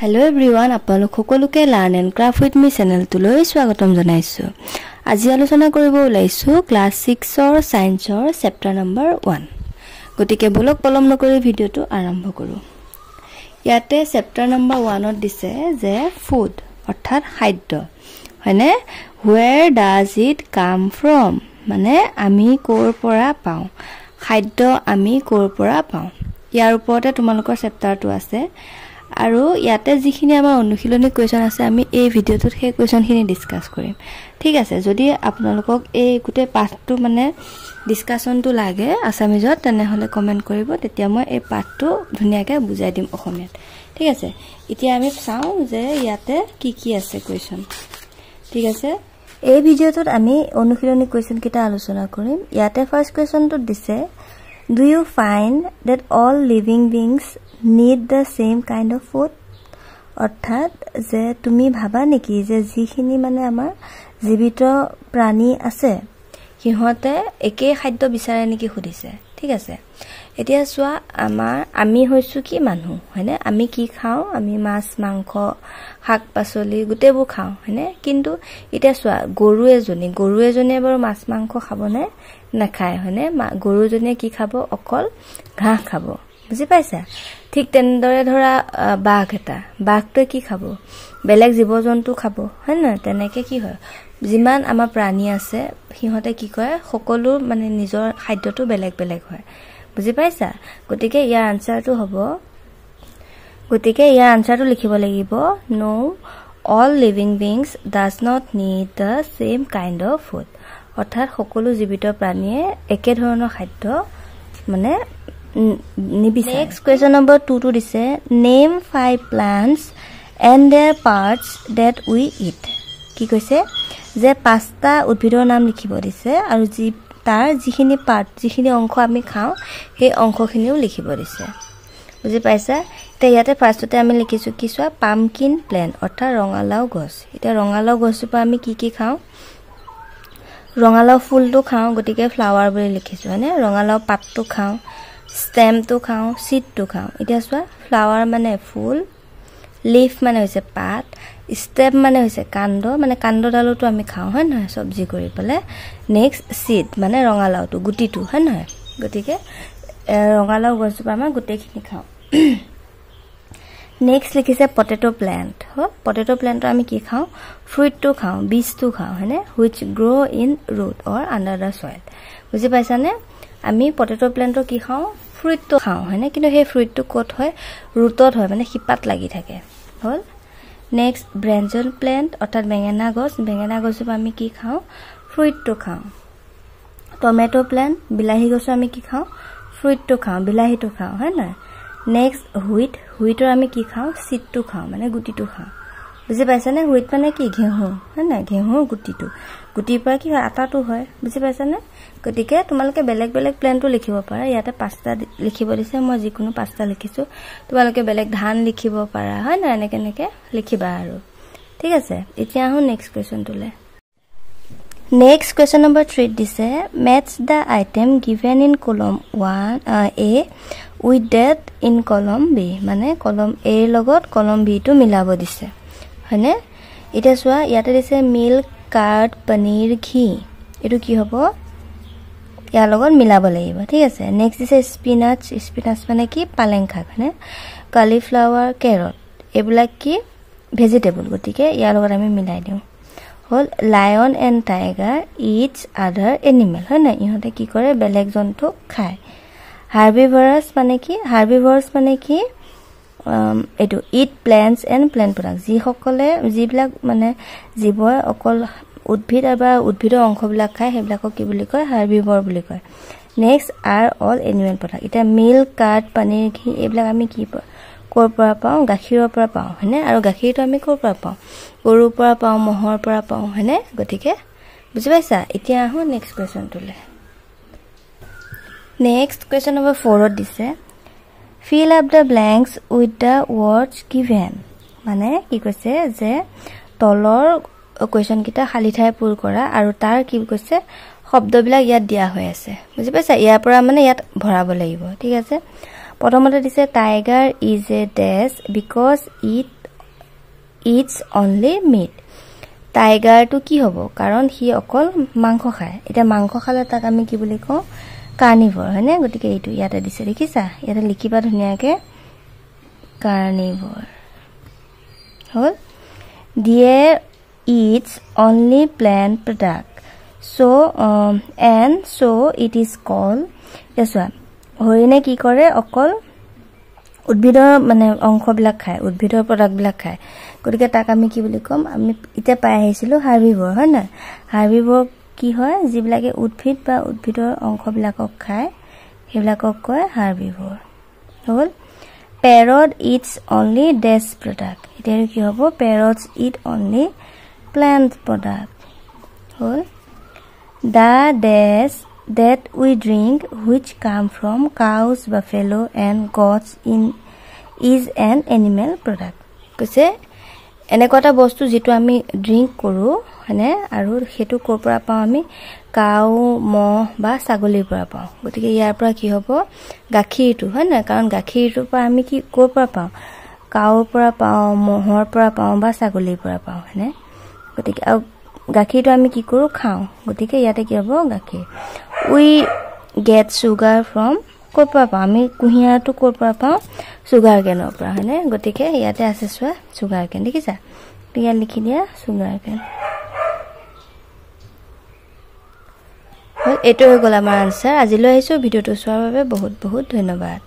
Hello everyone আপোনালোক সকলোকে learn and craft with me চেনেলটোলৈ স্বাগতম জনাইছোঁ। আজি আলোচনা কৰিব ওলাইছোঁ ক্লাছ ছিক্সৰ ছায়েন্সৰ চেপ্টাৰ নম্বৰ ওৱান গতিকে বলক পলম নকৰি ভিডিঅ'টো আৰম্ভ কৰোঁ। ইয়াতে চেপ্টাৰ নম্বৰ ওৱানত দিছে যে ফুড অৰ্থাৎ খাদ্য। হয়নে? Where does it come from মানে আমি ক'ৰ পৰা পাওঁ? খাদ্য আমি ক'ৰ পৰা পাওঁ? ইয়াৰ ওপৰতে তোমালোকৰ চেপ্টাৰটো আছে। আৰু ইয়াতে যিখিনি আমাৰ অনুশীলনী কুৱেশ্যন আছে আমি এই ভিডিঅ'টোত সেই কুৱেশ্যনখিনি ডিছকাছ কৰিম। ঠিক আছে যদি আপোনালোকক এই গোটেই পাঠটো মানে ডিছকাশ্যনটো লাগে আছামিজত তেনেহ'লে কমেণ্ট কৰিব তেতিয়া মই এই পাঠটো ধুনীয়াকৈ বুজাই দিম অসমীয়াত। ঠিক আছে এতিয়া আমি চাওঁ যে ইয়াতে কি কি আছে কুৱেশ্যন ঠিক আছে এই ভিডিঅ'টোত আমি অনুশীলনী কুৱেশ্যনকেইটা আলোচনা কৰিম। ইয়াতে ফাৰ্ষ্ট কুৱেশ্যনটোত দিছে do you find that all living beings need the same kind of food অৰ্থাৎ যে তুমি ভাবা নেকি যে যিখিনি মানে আমাৰ জীৱিত প্ৰাণী আছে সিহঁতে একেই খাদ্য বিচাৰে নেকি সুধিছে। ঠিক আছে। এতিয়া চোৱা আমাৰ আমি হৈছোঁ কি মানুহ? হয়নে? আমি কি খাওঁ? আমি মাছ মাংস শাক পাচলি গোটেইবোৰ খাওঁ হয়নে? কিন্তু এতিয়া চোৱা গৰু এজনী গৰু এজনীয়ে বাৰু মাছ মাংস খাবনে নাখায় হয়নে? গৰুজনীয়ে কি খাব? অকল ঘাঁহ খাব। বুজি পাইছা? ঠিক তেনেদৰে ধৰা বাঘ এটা বাঘটোৱে কি খাব? বেলেগ জীৱ জন্তু খাব হয় নহয়? তেনেকৈ কি হয়? যিমান আমাৰ প্ৰাণী আছে সিহঁতে কি কৰে? সকলো মানে নিজৰ খাদ্যটো বেলেগ বেলেগ হয়। বুজি পাইছা? গতিকে ইয়াৰ আনচাৰটো হ'ব গতিকে ইয়াৰ আনচাৰটো লিখিব লাগিব no' all living beings does not need the same kind of food অৰ্থাৎ সকলো জীৱিত প্ৰাণীয়ে একেধৰণৰ খাদ্য মানে নিবিচাৰে। নেক্সট কুৱেশ্যন নম্বৰ টুটো দিছে name five plants and their parts that we eat কি কৈছে? যে পাঁচটা উদ্ভিদৰ নাম লিখিব দিছে আৰু যি তাৰ যিখিনি পাৰ্ট যিখিনি অংশ আমি খাওঁ সেই অংশখিনিও লিখিব দিছে। বুজি পাইছা? এতিয়া ইয়াতে ফাৰ্ষ্টতে আমি লিখিছোঁ কি চোৱা? পামকিন প্লেণ্ট অৰ্থাৎ ৰঙালাও গছ। এতিয়া ৰঙালাও গছটোৰ পৰা আমি কি কি খাওঁ? ৰঙালাও ফুলটো খাওঁ গতিকে ফ্লাৱাৰ বুলি লিখিছোঁ হয়নে? ৰঙালাও পাতটো খাওঁ ষ্টেমটো খাওঁ চিডটো খাওঁ। এতিয়া চোৱা ফ্লাৱাৰ মানে ফুল লিফ মানে হৈছে পাত ষ্টেপ মানে হৈছে কাণ্ড মানে কাণ্ডডালতো আমি খাওঁ হয় নহয় চব্জি কৰি পেলাই। নেক্সট চিড মানে ৰঙালাওটো গুটিটো হয় নহয়। গতিকে ৰঙালাও গছজোপা আমাৰ গোটেইখিনি খাওঁ। নেক্সট লিখিছে পটেটো প্লেণ্ট হ'ল পটেটো প্লেণ্টৰ আমি কি খাওঁ? ফ্ৰুইটটো খাওঁ বীজটো খাওঁ হয়নে? Which grow' in root or under the soil বুজি পাইছানে? আমি পটেটো প্লেণ্টৰ কি খাওঁ? ফ্ৰুইটটো খাওঁ হয়নে? কিন্তু সেই ফ্ৰুইটটো ক'ত হয়? ৰুটত হয় মানে শিপাত লাগি থাকে। হ'ল? নেক্সট ব্ৰেঞ্জল প্লেণ্ট অৰ্থাৎ বেঙেনা গছ। বেঙেনা গছজোপা আমি কি খাওঁ? ফ্ৰুইটটো খাওঁ। টমেট' প্লেণ্ট বিলাহী গছো আমি কি খাওঁ? ফ্ৰুইটটো খাওঁ বিলাহীটো খাওঁ হয় নহয় নেক্সট হুইট হুইটৰ আমি কি খাওঁ? চিটটো খাওঁ মানে গুটিটো খাওঁ। বুজি পাইছানে? হুইট মানে কি? ঘেঁহু। হয় নাই? ঘেঁহুৰ গুটিটো। গুটিৰ পৰা কি হয়? আটাটো হয়। বুজি পাইছানে? গতিকে তোমালোকে বেলেগ বেলেগ প্লেনটো লিখিব পাৰা। ইয়াতে পাঁচটা লিখিব দিছে। মই যিকোনো পাঁচটা লিখিছোঁ। তোমালোকে বেলেগ ধান লিখিব পাৰা। হয় নাই? এনেকৈ এনেকৈ লিখিবা আৰু। ঠিক আছে? এতিয়া আহোঁ নেক্সট কুৱেশ্যনটোলৈ নেক্সট কুৱেশ্যন নম্বৰ থ্ৰীত দিছে matches the item given in column one A with that in column B মানে কলম এৰ লগত কলম বিটো মিলাব দিছে। হয়নে? এতিয়া চোৱা ইয়াতে দিছে মিল্ক কাৰ্ড পনীৰ ঘি। এইটো কি হ'ব? ইয়াৰ লগত মিলাব লাগিব ঠিক আছে? নেক্সট দিছে স্পিনাচ স্পিনাচ মানে কি? পালেং শাক হয়নে? কালিফ্লাৱাৰ কেৰট এইবিলাক কি? ভেজিটেবল গতিকে ইয়াৰ লগত আমি মিলাই দিওঁ। হ'ল lion and tiger it's other animal হয় নাই ইহঁতে কি কৰে? বেলেগ জন্তু খায়। হাৰ্বিভাৰাছ মানে কি? হাৰ্বিভাৰাছ মানে কি? এইটো eat plants and plant product যিসকলে যিবিলাক মানে জীৱই অকল উদ্ভিদ বা উদ্ভিদৰ অংশবিলাক খায় সেইবিলাকক কি বুলি কয়? হাৰ্বিভৰ বুলি কয়। Next are all animal product এতিয়া মিল্ক কাৰ্ড পনীৰ ঘি এইবিলাক আমি কি ক'ৰ পৰা পাওঁ? গাখীৰৰ পৰা পাওঁ হয়নে? আৰু গাখীৰটো আমি ক'ৰ পৰা পাওঁ? গৰুৰ পৰা পাওঁ ম'হৰ পৰা পাওঁ হয়নে? গতিকে বুজি পাইছা? এতিয়া আহোঁ নেক্সট কুৱেশ্যনটোলৈ নেক্সট কুৱেশ্যন নম্বৰ ফ'ৰত দিছে। Fill up the blanks with the words given মানে কি কৈছে যে তলৰ কুৱেশ্যনকেইটা খালী ঠাই পূৰ কৰা আৰু তাৰ কি কৈছে শব্দবিলাক ইয়াত দিয়া হৈ আছে। বুজি পাইছা? ইয়াৰ পৰা মানে ইয়াত ভৰাব লাগিব। ঠিক আছে? প্ৰথমতে দিছে tiger is a dash because it eats only meat টাইগাৰটো কি হ'ব? কাৰণ সি অকল মাংস খায়। এতিয়া মাংস খালে তাক আমি কি বুলি কওঁ? কাৰ্নিভৰ হয়নে? গতিকে এইটো ইয়াতে দিছে দেখিছা? ইয়াতে লিখিবা ধুনীয়াকৈ। কাৰ্নিভৰ হ'ল? Deer eats only plant product so' and so' it is call এতিয়া চোৱা হৰিণে কি কৰে? অকল উদ্ভিদৰ মানে অংশবিলাক খায় উদ্ভিদৰ প্ৰডাক্টবিলাক খায়। গতিকে তাক আমি কি বুলি ক'ম? আমি এতিয়া পাই আহিছিলোঁ হাৰ্বিভৰ হয় নহয় হাৰ্বিভৰ কি হয় যিবিলাকে উদ্ভিদ বা উদ্ভিদৰ অংশবিলাকক খায় সেইবিলাকক কয় হাৰ্বিভৰ। হ'ল? Parrot eats only dash product এতিয়া কি হ'ব? Parrots eat only plant product হ'ল? The dash that we drink which come from cows buffalo and goats in is an animal product কৈছে এনেকুৱা এটা বস্তু যিটো আমি ড্ৰিংক কৰোঁ হয়নে? আৰু সেইটো ক'ৰ পৰা পাওঁ আমি? কাউ মহ বা ছাগলীৰ পৰা পাওঁ। গতিকে ইয়াৰ পৰা কি হ'ব? গাখীৰটো হয় নহয় কাৰণ গাখীৰটোৰ পৰা আমি কি ক'ৰ পৰা পাওঁ? কাউৰ পৰা পাওঁ মহৰ পৰা পাওঁ বা ছাগলীৰ পৰা পাওঁ হয়নে? গতিকে আৰু গাখীৰটো আমি কি কৰোঁ? খাওঁ। গতিকে ইয়াতে কি হ'ব? গাখীৰ। উই গেট চুগাৰ ফ্ৰম ক'ৰ পৰা পাওঁ? আমি কুঁহিয়াৰটো ক'ৰ পৰা পাওঁ? চুগাৰ কেনৰ পৰা হয়নে? গতিকে ইয়াতে আছে চোৱা চুগাৰ কেন দেখিছা? ইয়াত লিখি দিয়া চুগাৰ কেন। এইটো হৈ গ'ল আমাৰ আনচাৰ আজিলৈ আহিছোঁ। ভিডিঅ'টো চোৱাৰ বাবে বহুত বহুত ধন্যবাদ।